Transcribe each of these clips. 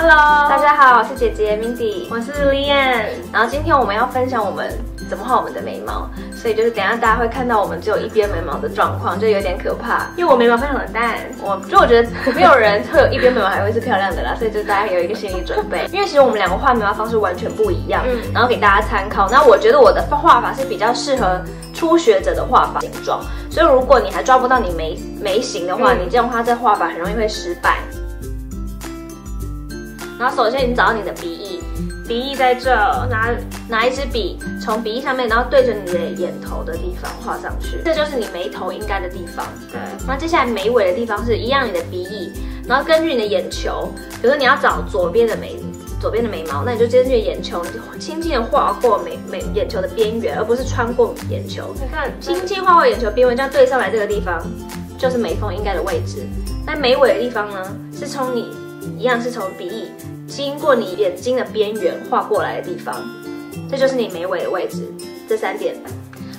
Hello，大家好，我是姐姐 Mindy，我是 Lian。然后今天我们要分享我们怎么画我们的眉毛，所以就是等一下大家会看到我们只有一边眉毛的状况，就有点可怕。因为我眉毛非常的淡，我就我觉得没有人会有一边眉毛还会是漂亮的啦，所以就大家有一个心理准备。因为其实我们两个画眉毛方式完全不一样，嗯，然后给大家参考。那我觉得我的画法是比较适合初学者的画法形状，所以如果你还抓不到你眉眉形的话，你这样画这画法很容易会失败。然后首先你找到你的鼻翼，鼻翼在这，拿拿一支笔从鼻翼上面，然后对着你的眼头的地方画上去，这就是你眉头应该的地方。对，那接下来眉尾的地方是一样，你的鼻翼，然后根据你的眼球，比如说你要找左边的眉，左边的眉毛，那你就根据眼球，你轻轻的画过眉眉眼球的边缘，而不是穿过眼球。你看，轻轻画过眼球边缘，这样对上来这个地方就是眉峰应该的位置。那眉尾的地方呢，是从你。一样是从鼻翼经过你眼睛的边缘画过来的地方，这就是你眉尾的位置。这三点，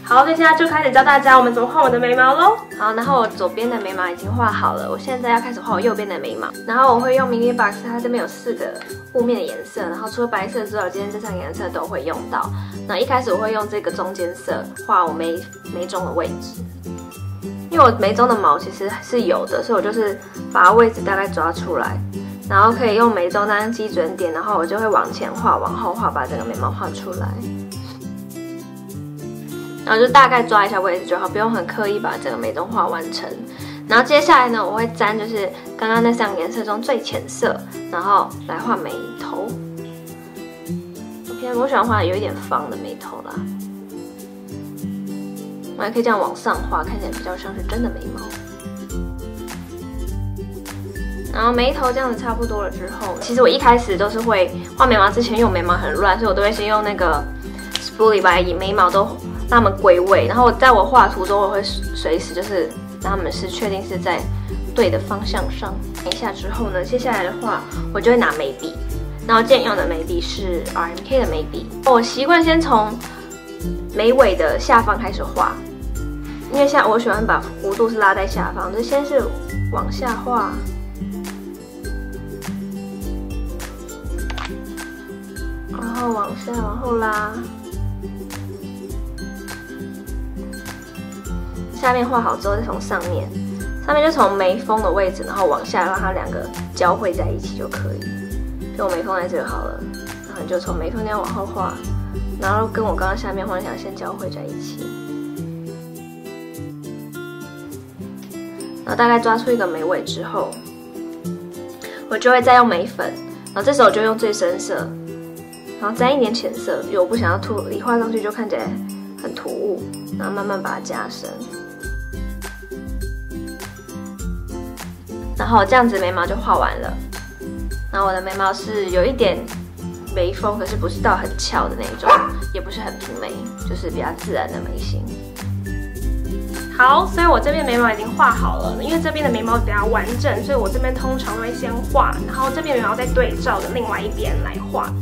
好，那现在就开始教大家我们怎么画我的眉毛喽。好，然后我左边的眉毛已经画好了，我现在要开始画我右边的眉毛。然后我会用 Mini Box，它这边有四个雾面的颜色，然后除了白色之外，今天这三个颜色都会用到。那一开始我会用这个中间色画我眉眉中的位置，因为我眉中的毛其实是有的，所以我就是把位置大概抓出来。然后可以用眉中当基准点，然后我就会往前画、往后画，把整个眉毛画出来。然后就大概抓一下位置就好，不用很刻意把整个眉中画完成。然后接下来呢，我会沾就是刚刚那三个颜色中最浅色，然后来画眉头。偏我喜欢画有一点方的眉头啦。我还可以这样往上画，看起来比较像是真的眉毛。然后眉头这样子差不多了之后，其实我一开始都是会画眉毛之前，因为我眉毛很乱，所以我都会先用那个 spoolie 把眉毛都让它们归位。然后在我画图中，我会随时就是让他们是确定是在对的方向上。一下之后呢，接下来的话，我就会拿眉笔，然后建议用的眉笔是 RMK 的眉笔。我习惯先从眉尾的下方开始画，因为像我喜欢把弧度是拉在下方，就先是往下画。再往后拉，下面画好之后，再从上面，上面就从眉峰的位置，然后往下让它两个交汇在一起就可以。就我眉峰在这好了，然后就从眉峰那样往后画，然后跟我刚刚下面画想先交汇在一起。然后大概抓出一个眉尾之后，我就会再用眉粉，然后这时候就用最深色。然后沾一点浅色，因为我不想要涂，一画上去就看起来很突兀。然后慢慢把它加深，然后这样子眉毛就画完了。然后我的眉毛是有一点眉峰，可是不是到很翘的那种，也不是很平眉，就是比较自然的眉形。好，所以我这边眉毛已经画好了，因为这边的眉毛比较完整，所以我这边通常会先画，然后这边眉毛再对照的另外一边来画。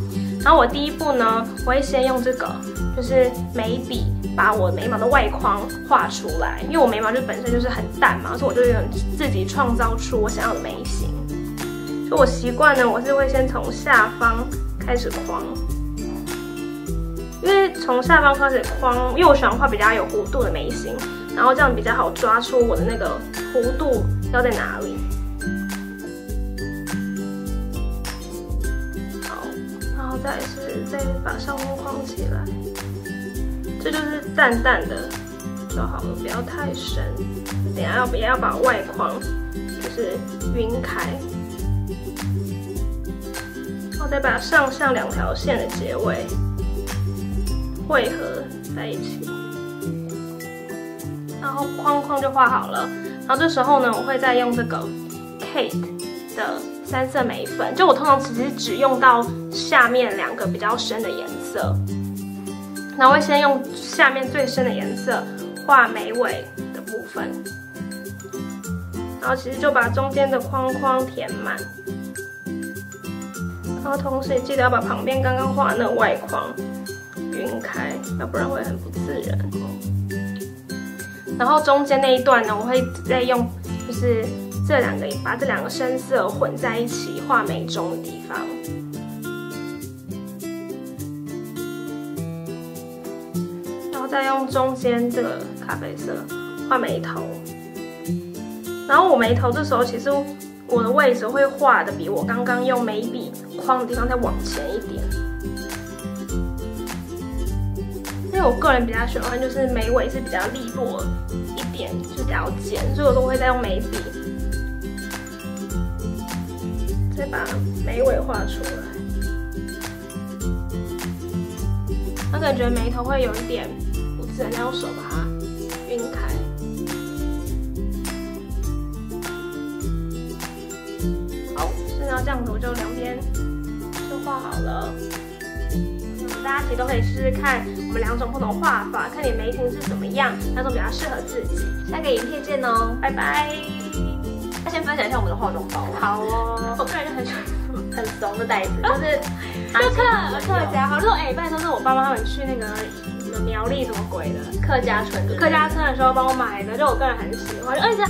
然后我第一步呢，我会先用这个，就是眉笔，把我眉毛的外框画出来。因为我眉毛就本身就是很淡嘛，所以我就用自己创造出我想要的眉形。就我习惯呢，我是会先从下方开始框，因为从下方开始框，因为我喜欢画比较有弧度的眉形，然后这样比较好抓出我的那个弧度要在哪里。再是再把上面框起来，这就是淡淡的就好了，不要太深。等下要不要把外框就是晕开，然后再把上下两条线的结尾汇合在一起，然后框框就画好了。然后这时候呢，我会再用这个 Kate 的。三色眉粉，就我通常其实只用到下面两个比较深的颜色，那我会先用下面最深的颜色画眉尾的部分，然后其实就把中间的框框填满，然后同时也记得要把旁边刚刚画那外框晕开，要不然会很不自然。然后中间那一段呢，我会再用就是这两个把这两个深色混在一起画眉中的地方。然后再用中间这个咖啡色画眉头。然后我眉头这时候其实我的位置会画的比我刚刚用眉笔框的地方再往前一点，因为我个人比较喜欢就是眉尾是比较利落一点，就比较尖，所以我都会再用眉笔再把眉尾画出来。我感觉眉头会有一点不自然，用手把它晕开。好那这样子我就两边就画好了。大家其实都可以试试看我们两种不同画法，看你眉形是怎么样，哪种比较适合自己。下个影片见哦，拜拜。那先分享一下我们的化妆包。好哦，我个人就很喜欢 很怂的袋子，就是就 客客家好。就哎，拜托是我爸妈他们去那个苗栗什么鬼的客家村，客家村的时候帮我买的，就我个人很喜欢，而且。